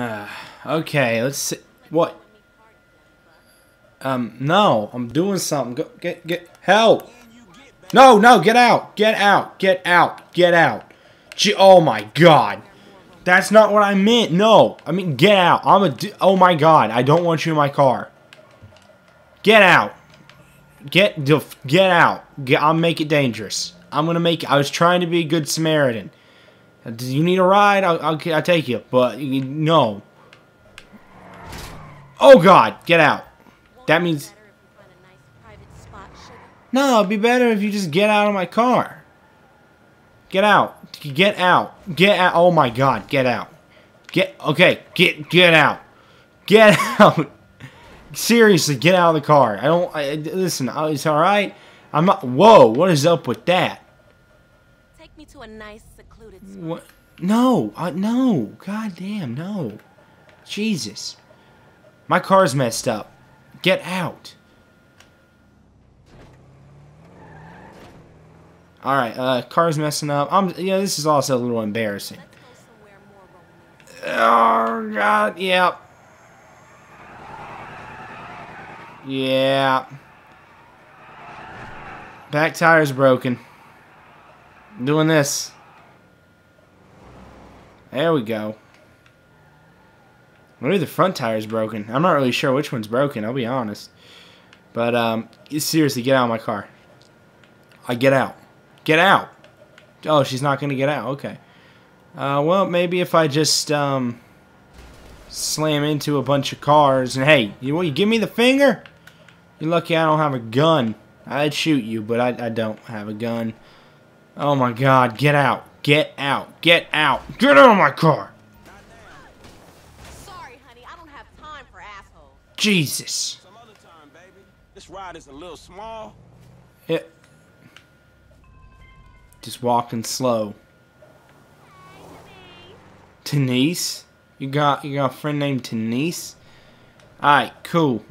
okay, let's see. What? Um, no, I'm doing something. Go, get, get, help! No, no, get out! Get out! Get out! Get out! Gee, oh my god! That's not what I meant. No, I mean get out. I'm a. Oh my god! I don't want you in my car. Get out! Get get out! Get, I'll make it dangerous. I'm gonna make. I was trying to be a good Samaritan. Do you need a ride? I'll, I'll, I'll take you. But no. Oh God! Get out. That means. No, it'd be better if you just get out of my car. Get out. Get out. Get out. Oh my God. Get out. Get. Okay. Get. Get out. Get out. Seriously, get out of the car. I don't. I, listen. It's all right. I'm not. Whoa. What is up with that? To a nice secluded spot. What? No. Uh, no. God damn. No. Jesus. My car's messed up. Get out. All right. Uh, car's messing up. I'm. Yeah. This is also a little embarrassing. Let's go somewhere more romantic. Oh God. Yeah. Yeah. Back tire's broken. I'm doing this. There we go. Maybe the front tire's broken. I'm not really sure which one's broken, I'll be honest. But, um, seriously, get out of my car. I get out. Get out! Oh, she's not going to get out. Okay. Uh, well, maybe if I just, um, slam into a bunch of cars and, hey, you, what, you give me the finger? You're lucky I don't have a gun. I'd shoot you, but I, I don't have a gun. Oh my god, get out. Get out. Get out. Get out of my car. Sorry, honey, I don't have time for assholes. Jesus. Some other time, baby. This ride is a little small. It. Just walking slow. Denise? You got you got a friend named Denise? Alright, cool.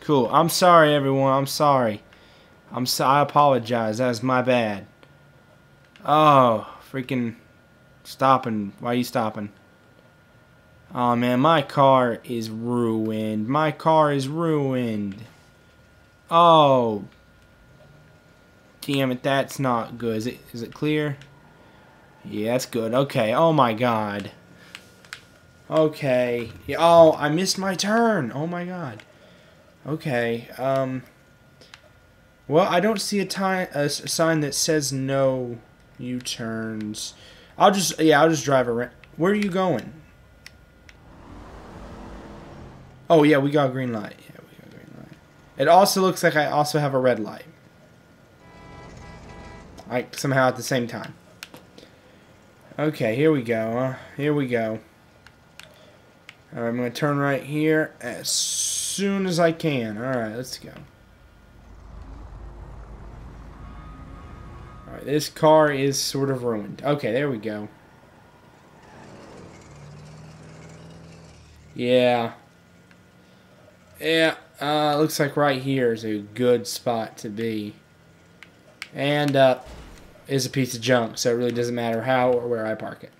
Cool. I'm sorry everyone, I'm sorry. I'm so I apologize, that's my bad. Oh, freaking stopping. Why are you stopping? Oh man, my car is ruined. My car is ruined. Oh. Damn it, that's not good. Is it is it clear? Yeah, that's good. Okay. Oh my god. Okay. Oh, I missed my turn. Oh my god. Okay. Um. Well, I don't see a time a sign that says no U-turns. I'll just yeah, I'll just drive around. Where are you going? Oh yeah, we got a green light. Yeah, we got green light. It also looks like I also have a red light. Like somehow at the same time. Okay, here we go. Uh, here we go. I'm going to turn right here as soon as I can. Alright, let's go. Alright, this car is sort of ruined. Okay, there we go. Yeah. Yeah, uh, looks like right here is a good spot to be. And, uh, is a piece of junk, so it really doesn't matter how or where I park it.